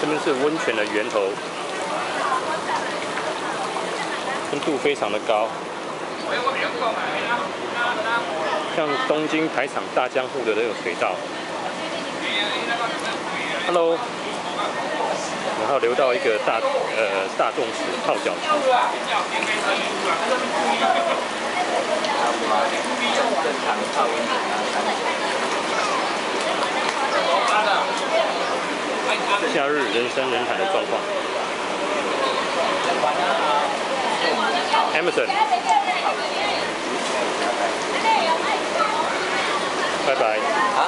这边是温泉的源头，温度非常的高。像东京台场大江户的那个水道，Hello，然后流到一个大呃大众池泡脚池。夏日人山人海的状况。Emerson，拜拜。啊